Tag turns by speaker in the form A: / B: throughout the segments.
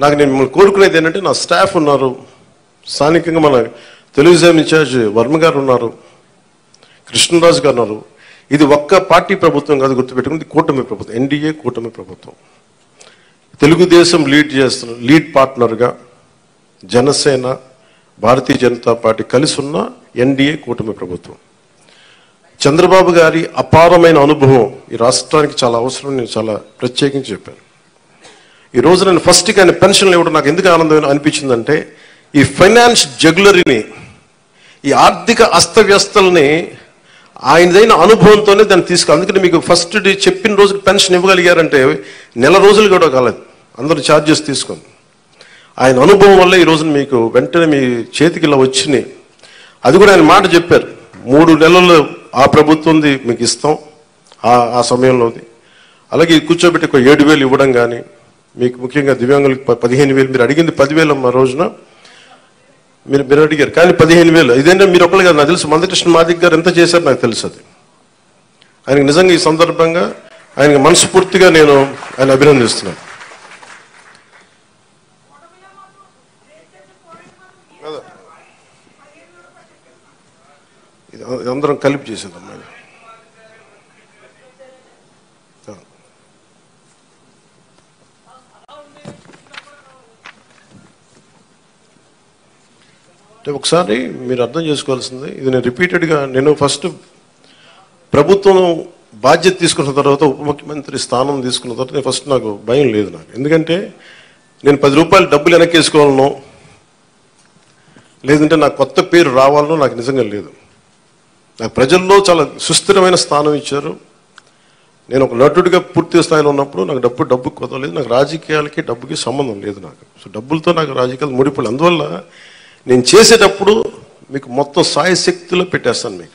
A: నాకు నేను మిమ్మల్ని కోరుకునేది ఏంటంటే నా స్టాఫ్ ఉన్నారు. స్థానికంగా మన తెలుగుదేశం ఇన్ఛార్జ్ వర్మ గారు ఉన్నారు. కృష్ణరాజు గారు ఉన్నారు. ఇది ఒక్క పార్టీ ప్రభుత్వం కాదు గుర్తుపెట్టుకుంది కూటమి ప్రభుత్వం ఎన్డీఏ కూటమి ప్రభుత్వం. తెలుగుదేశం లీడ్ చేస్తున్న లీడ్ పార్ట్నర్గా జనసేన భారతీయ జనతా పార్టీ కలిసి ఉన్న ఎన్డీఏ కూటమి ప్రభుత్వం. చంద్రబాబు గారి అపారమైన అనుభవం ఈ రాష్ట్రానికి చాలా అవసరం నేను చాలా ప్రత్యేకించి చెప్పాను. ఈ రోజు నేను ఫస్ట్ ఆయన పెన్షన్లు ఇవ్వడం నాకు ఎందుకు ఆనందం అనిపించిందంటే ఈ ఫైనాన్స్ జగ్యులరీని ఈ ఆర్థిక అస్తవ్యస్తల్ని ఆయనదైన అనుభవంతోనే దాన్ని తీసుకు అందుకని మీకు ఫస్ట్ డే చెప్పిన రోజుకి పెన్షన్ ఇవ్వగలిగారంటే నెల రోజులు కూడా కాలేదు. అందరూ ఛార్జెస్ తీసుకొని. ఆయన అనుభవం వల్ల ఈ రోజున మీకు వెంటనే మీ చేతికి ఇలా వచ్చినాయి. అది కూడా ఆయన మాట చెప్పారు. మూడు నెలలు ఆ ప్రభుత్వంది మీకు ఇస్తాం. ఆ ఆ సమయంలోది అలాగే కూర్చోబెట్టి ఒక ఏడు వేలు ఇవ్వడం కానీ మీకు ముఖ్యంగా దివ్యాంగులకు పదిహేను వేలు మీరు అడిగింది పదివేలు అమ్మ రోజున. మీరు మీరు అడిగారు. కానీ పదిహేను వేలు. ఇదేంటే మీరు ఒకళ్ళు కాదు నాకు తెలుసు. మందకృష్ణ మాదిక్ గారు ఎంత చేశారు నాకు తెలుసు అది. ఆయనకు నిజంగా ఈ సందర్భంగా ఆయనకు మనస్ఫూర్తిగా నేను ఆయన అభినందిస్తున్నాను. ఇది అందరం కలిపి చేసేదమ్మా. అంటే ఒకసారి మీరు అర్థం చేసుకోవాల్సింది ఇది నేను రిపీటెడ్గా నేను ఫస్ట్ ప్రభుత్వం బాధ్యత తీసుకున్న తర్వాత ఉప ముఖ్యమంత్రి స్థానం తీసుకున్న తర్వాత నేను ఫస్ట్ నాకు భయం లేదు నాకు. ఎందుకంటే నేను పది రూపాయలు డబ్బులు వెనక్కేసుకోవాలనో లేదంటే నాకు కొత్త పేరు రావాలనో నాకు నిజంగా లేదు. నాకు ప్రజల్లో చాలా సుస్థిరమైన స్థానం ఇచ్చారు. నేను ఒక నటుడిగా పూర్తి స్థాయిలో ఉన్నప్పుడు నాకు డబ్బు డబ్బు కొదలేదు నాకు రాజకీయాలకి డబ్బుకి సంబంధం లేదు నాకు. సో డబ్బులతో నాకు రాజకీయాలు ముడిపడి అందువల్ల నేను చేసేటప్పుడు మీకు మొత్తం సాయశక్తిలో పెట్టేస్తాను మీకు.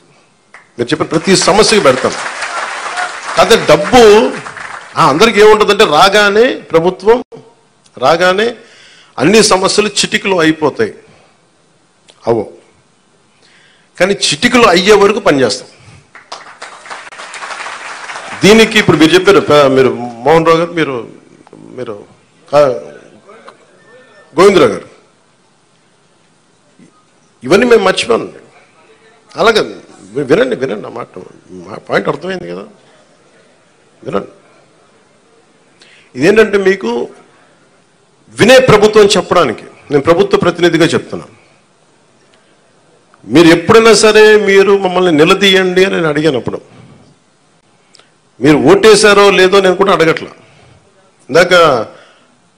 A: మీరు చెప్పిన ప్రతి సమస్యకి పెడతాను. కాకపోతే డబ్బు అందరికీ ఏముంటుందంటే రాగానే ప్రభుత్వం రాగానే అన్ని సమస్యలు చిటికలు అయిపోతాయి. అవో కానీ చిటికలు అయ్యే వరకు పనిచేస్తాం. దీనికి ఇప్పుడు మీరు చెప్పారు మీరు మోహన్ రావు గారు మీరు మీరు కా- గోవిందరావు గారు. ఇవన్నీ మేము మర్చిపోను అలాగే వినండి వినండి నా మాట. మా పాయింట్ అర్థమైంది కదా? వినండి. ఇదేంటంటే మీకు వినే ప్రభుత్వం చెప్పడానికి నేను ప్రభుత్వ ప్రతినిధిగా చెప్తున్నాను. మీరు ఎప్పుడైనా సరే మీరు మమ్మల్ని నిలదీయండి అని నేను అడిగినప్పుడు మీరు ఓటేశారో లేదో నేను కూడా అడగట్లా. ఇందాక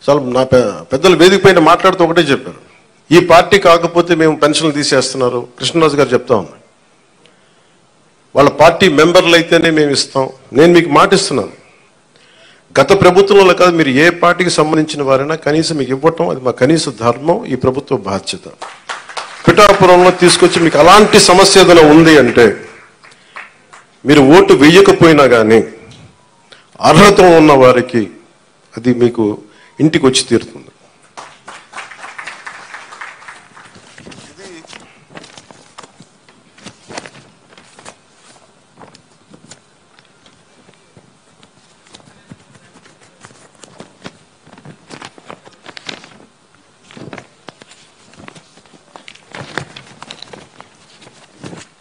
A: చాలా నా పెద్దలు వేదిక పైన మాట్లాడుతూ ఒకటే చెప్పారు. ఈ పార్టీ కాకపోతే మేము పెన్షన్లు తీసేస్తున్నారు. కృష్ణరాజు గారు చెప్తా ఉన్నాం. వాళ్ళ పార్టీ మెంబర్లు అయితేనే మేము ఇస్తాం. నేను మీకు మాటిస్తున్నాను గత ప్రభుత్వంలో కాదు మీరు ఏ పార్టీకి సంబంధించిన వారైనా కనీసం మీకు ఇవ్వటం అది మా కనీస ధర్మం ఈ ప్రభుత్వ బాధ్యత. పిఠాపురంలో తీసుకొచ్చి మీకు అలాంటి సమస్య ఏదైనా ఉంది అంటే మీరు ఓటు వేయకపోయినా కానీ అర్హత ఉన్న వారికి అది మీకు ఇంటికి వచ్చి తీరుతుంది.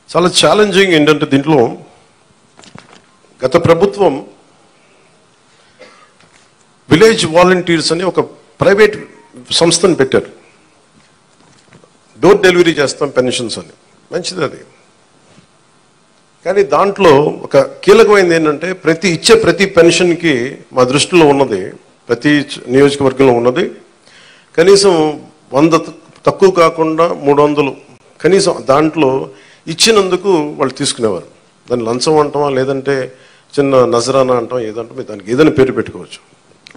A: చాలా ఛాలెంజింగ్ ఏంటంటే దీంట్లో గత ప్రభుత్వం విలేజ్ వాలంటీర్స్ అని ఒక ప్రైవేట్ సంస్థను పెట్టారు. డోర్ డెలివరీ చేస్తాం పెన్షన్స్ అని. మంచిది అది. కానీ దాంట్లో ఒక కీలకమైనది ఏంటంటే ప్రతి ఇచ్చే ప్రతి పెన్షన్కి మా దృష్టిలో ఉన్నది ప్రతి నియోజకవర్గంలో ఉన్నది కనీసం వంద తక్కువ కాకుండా మూడు వందలు కనీసం దాంట్లో ఇచ్చినందుకు వాళ్ళు తీసుకునేవారు. దాన్ని లంచం అంటామా లేదంటే చిన్న నజరానా అంటాం ఏదంటాం మీరు దానికి ఏదైనా పేరు పెట్టుకోవచ్చు.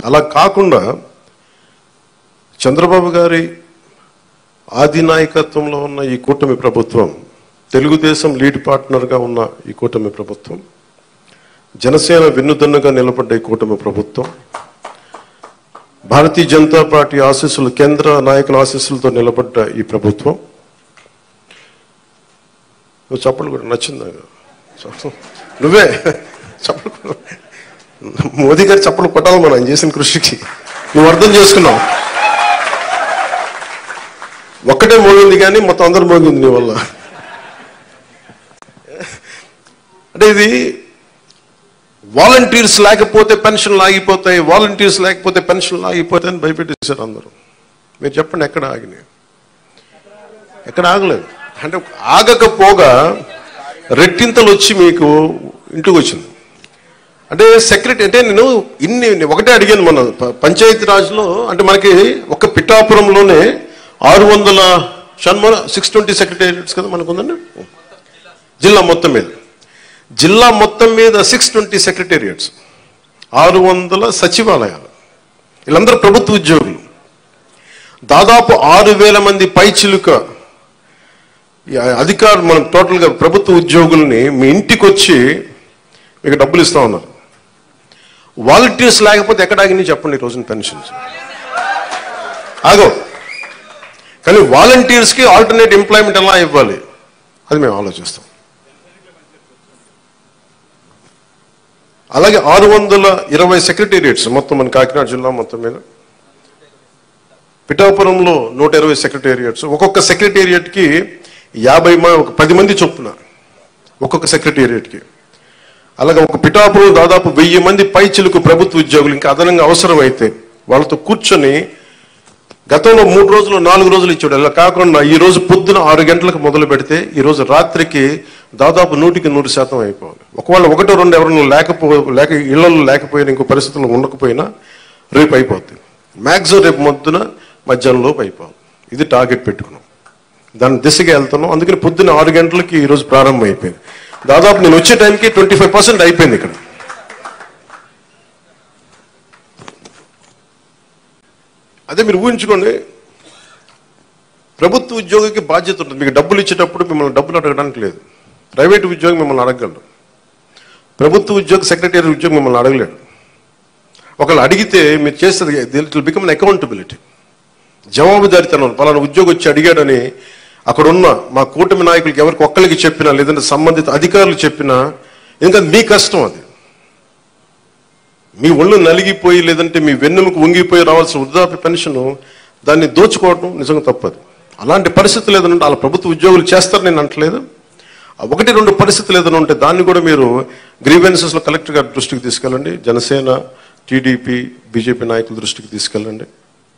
A: అలా కాకుండా చంద్రబాబు గారి ఆదినాయకత్వంలో ఉన్న ఈ కూటమి ప్రభుత్వం తెలుగుదేశం లీడ్ పార్ట్నర్గా ఉన్న ఈ కూటమి ప్రభుత్వం జనసేన వెన్నుదన్నుగా నిలబడ్డ ఈ కూటమి ప్రభుత్వం భారతీయ జనతా పార్టీ ఆశీస్సులు కేంద్ర నాయకుల ఆశీస్సులతో నిలబడ్డ ఈ ప్రభుత్వం నువ్వు చప్పలు కూడా నచ్చింది? నాకు నువ్వే. చప్పలు మోదీ గారు చప్పలు కొట్టాలి మనం చేసిన కృషికి. నువ్వు అర్థం చేసుకున్నావు. ఒక్కటే మోగింది కానీ మొత్తం అందరు మోగింది నీ వల్ల. అంటే ఇది వాలంటీర్స్ లేకపోతే పెన్షన్లు ఆగిపోతాయి వాలంటీర్స్ లేకపోతే పెన్షన్లు ఆగిపోతాయని భయపెట్టేశారు అందరూ. మీరు చెప్పండి ఎక్కడ ఆగినాయి? ఎక్కడ ఆగలేదు. అంటే ఆగకపోగా రెట్టింతలు వచ్చి మీకు ఇంటికి వచ్చింది అంటే సెక్రటరీ అంటే నేను ఇన్ని ఒకటే అడిగాను మన పంచాయతీ రాజ్లో అంటే మనకి ఒక పిఠాపురంలోనే ఆరు వందల షణ్మన సిక్స్ ట్వంటీ సెక్రటేరియట్స్ కదా మనకు ఉందండి జిల్లా మొత్తం మీద. జిల్లా మొత్తం మీద సిక్స్ ట్వంటీ సెక్రటేరియట్స్ ఆరు వందల సచివాలయాలు. వీళ్ళందరూ ప్రభుత్వ ఉద్యోగులు. దాదాపు ఆరు వేల మంది పైచిలుక అధికారులు మనం టోటల్గా ప్రభుత్వ ఉద్యోగుల్ని మీ ఇంటికి వచ్చి మీకు డబ్బులు ఇస్తా ఉన్నారు. వాలంటీర్స్ లేకపోతే ఎక్కడ ఆగింది చెప్పండి ఈ రోజున పెన్షన్స్? ఆగో. కానీ వాలంటీర్స్కి ఆల్టర్నేట్ ఎంప్లాయ్మెంట్ ఎలా ఇవ్వాలి? అది మేము ఆలోచిస్తాం. అలాగే ఆరు వందల ఇరవై సెక్రటేరియట్స్ మొత్తం మన కాకినాడ జిల్లా మొత్తం మీద. పిఠాపురంలో నూట ఇరవై సెక్రటేరియట్స్. ఒక్కొక్క సెక్రటేరియట్కి యాభై ఒక పది మంది చొప్పున ఒక్కొక్క సెక్రటేరియట్కి. అలాగే ఒక పిఠాపురం దాదాపు వెయ్యి మంది పైచిలుకు ప్రభుత్వ ఉద్యోగులు ఇంకా అదనంగా అవసరమైతే వాళ్ళతో కూర్చొని గతంలో మూడు రోజులు నాలుగు రోజులు ఇచ్చాడు అలా కాకుండా ఈ రోజు పొద్దున ఆరు గంటలకు మొదలు పెడితే ఈరోజు రాత్రికి దాదాపు నూటికి నూరు శాతం అయిపోవాలి. ఒకవేళ ఒకటో రెండు ఎవరైనా లేకపో లేక ఇళ్ళలో లేకపోయినా ఇంకో పరిస్థితుల్లో ఉండకపోయినా రేపు అయిపోతుంది మ్యాక్సిమం రేపు మొద్దున మధ్యాహ్నంలోపు అయిపోవాలి. ఇది టార్గెట్ పెట్టుకున్నాం. దాని దిశగా వెళ్తున్నాం. అందుకని పొద్దున్న ఆరు గంటలకి ఈరోజు ప్రారంభం అయిపోయింది దాదాపు నేను వచ్చే టైంకి ట్వంటీ ఫైవ్ పర్సెంట్ అయిపోయింది ఇక్కడ. అదే మీరు ఊహించుకోండి. ప్రభుత్వ ఉద్యోగికి బాధ్యత ఉంటుంది. మీకు డబ్బులు ఇచ్చేటప్పుడు మిమ్మల్ని డబ్బులు అడగడానికి లేదు. ప్రైవేట్ ఉద్యోగం మిమ్మల్ని అడగలడు ప్రభుత్వ ఉద్యోగ సెక్రటరీ ఉద్యోగం మిమ్మల్ని అడగలేడు. ఒకళ్ళు అడిగితే మీరు చేస్తుంది ఇట్ విల్ బికమ్ అకౌంటబిలిటీ. జవాబుదారితనం. పలానా ఉద్యోగం వచ్చి అడిగాడని అక్కడ ఉన్న మా కూటమి నాయకులకి ఎవరికి ఒక్కరికి చెప్పినా లేదంటే సంబంధిత అధికారులు చెప్పినా ఇంకా మీ కష్టం అది. మీ ఒళ్ళు నలిగిపోయి లేదంటే మీ వెన్నుముకు వంగిపోయి రావాల్సిన వృద్ధాప్య పెన్షన్ దాన్ని దోచుకోవడం నిజంగా తప్పదు. అలాంటి పరిస్థితులు ఏదైనా ఉంటే వాళ్ళ ప్రభుత్వ ఉద్యోగులు చేస్తారు నేను అంటలేదు. ఒకటి రెండు పరిస్థితులు ఏదైనా ఉంటే దాన్ని కూడా మీరు గ్రీవెన్సెస్లో కలెక్టర్ గారి దృష్టికి తీసుకెళ్ళండి జనసేన టీడీపీ బీజేపీ నాయకుల దృష్టికి తీసుకెళ్ళండి.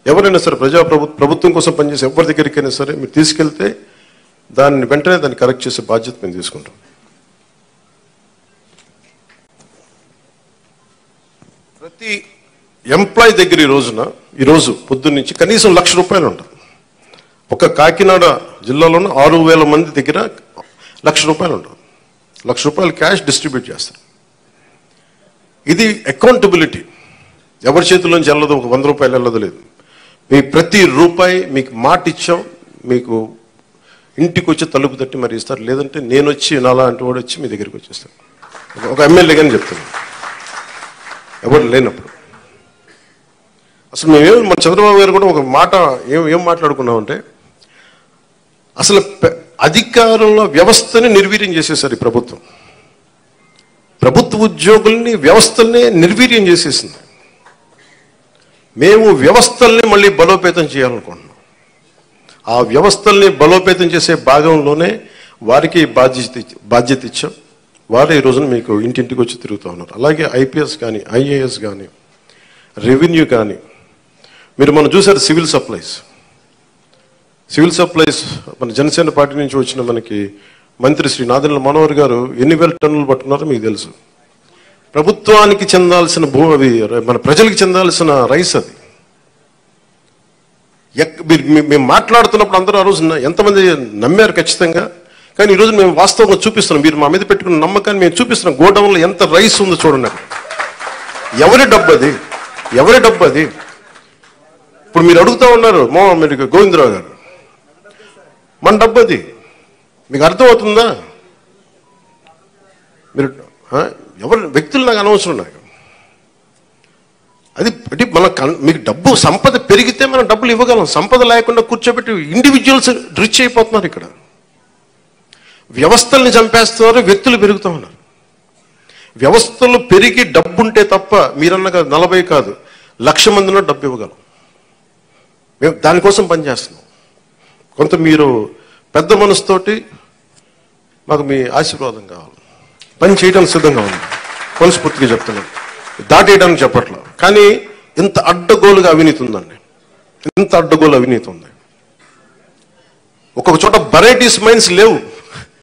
A: ఎవరైనా సరే ప్రజా ప్రభుత్వం కోసం పనిచేసే ఎవరి దగ్గరికైనా సరే మీరు తీసుకెళ్తే దాన్ని వెంటనే దాన్ని కరెక్ట్ చేసే బాధ్యత మేము తీసుకుంటాం. ప్రతి ఎంప్లాయ్ దగ్గర ఈ రోజున ఈరోజు పొద్దున్న నుంచి కనీసం లక్ష రూపాయలు ఉంటుంది ఒక కాకినాడ జిల్లాలోనే ఆరు వేల మంది దగ్గర లక్ష రూపాయలు ఉంటుంది లక్ష రూపాయలు క్యాష్ డిస్ట్రిబ్యూట్ చేస్తారు. ఇది అకౌంటబిలిటీ ఎవరి చేతిలోంచి వెళ్ళదు ఒక వంద రూపాయలు వెళ్ళదు లేదు. మీ ప్రతి రూపాయి మీకు మాట ఇచ్చాం మీకు ఇంటికి వచ్చి తలుపు తట్టి మరి ఇస్తారు. లేదంటే నేను వచ్చి నాలాంటి వాడు వచ్చి మీ దగ్గరికి వచ్చేస్తాను ఒక ఎమ్మెల్యే కానీ చెప్తాను ఎవరు లేనప్పుడు. అసలు మేమేం మన చంద్రబాబు గారు కూడా ఒక మాట ఏం ఏం మాట్లాడుకున్నామంటే అసలు పె- అధికారుల వ్యవస్థని నిర్వీర్యం చేసేసారు ఈ ప్రభుత్వం. ప్రభుత్వ ఉద్యోగుల్ని వ్యవస్థల్ని నిర్వీర్యం చేసేసింది. మేము వ్యవస్థల్ని మళ్ళీ బలోపేతం చేయాలనుకుంటున్నాం. ఆ వ్యవస్థల్ని బలోపేతం చేసే భాగంలోనే వారికి బాధ్యత బాధ్యత ఇచ్చాం. వారు ఈ రోజున మీకు ఇంటింటికి వచ్చి తిరుగుతూ ఉన్నారు. అలాగే ఐపీఎస్ కానీ ఐఏఎస్ కానీ రెవెన్యూ కానీ మీరు మనం చూసారు సివిల్ సప్లైస్. సివిల్ సప్లైస్ మన జనసేన పార్టీ నుంచి వచ్చిన మనకి మంత్రి శ్రీ నాదెండ్ల మనోహర్ గారు ఎన్ని వేల టన్నులు పట్టుకున్నారో మీకు తెలుసు. ప్రభుత్వానికి చెందాల్సిన భూ అది మన ప్రజలకు చెందాల్సిన రైస్ అది. ఎక్- మీరు- మేము మాట్లాడుతున్నప్పుడు అందరూ ఆ రోజు ఎంతమంది నమ్మారు ఖచ్చితంగా కానీ ఈరోజు మేము వాస్తవంగా చూపిస్తున్నాం. మీరు మా మీద పెట్టుకున్న నమ్మకాన్ని మేము చూపిస్తున్నాం. గోడౌన్లో ఎంత రైస్ ఉందో చూడండి ఎవరి డబ్బు అది? ఎవరి డబ్బు అది? ఇప్పుడు మీరు అడుగుతా ఉన్నారు మో మీరు గోవిందరావు గారు. మన డబ్బు అది? మీకు అర్థమవుతుందా? మీరు ఎవరు వ్యక్తులు నాకు అనవసరం నాకు. అది అంటే మన మీకు డబ్బు సంపద పెరిగితే మనం డబ్బులు ఇవ్వగలం. సంపద లేకుండా కూర్చోబెట్టి ఇండివిజువల్స్ రిచ్ అయిపోతున్నారు ఇక్కడ. వ్యవస్థల్ని చంపేస్తున్నారు వ్యక్తులు పెరుగుతూ ఉన్నారు. వ్యవస్థలు పెరిగి డబ్బు ఉంటే తప్ప మీరన్నగా నలభై కాదు లక్ష మందిలో డబ్బు ఇవ్వగలం. మేము దానికోసం పనిచేస్తున్నాం కొంత మీరు పెద్ద మనసుతోటి మాకు మీ ఆశీర్వాదం కావాలి? పని చేయడానికి సిద్ధంగా ఉంది. మనస్ఫూర్తిగా చెప్తున్నాను దాటేయడానికి చెప్పట్లా. కానీ ఇంత అడ్డగోలుగా అవినీతి ఉందండి. ఇంత అడ్డగోలు అవినీతి ఉంది. ఒక్కొక్క చోట వెరైటీస్ మైండ్స్ లేవు.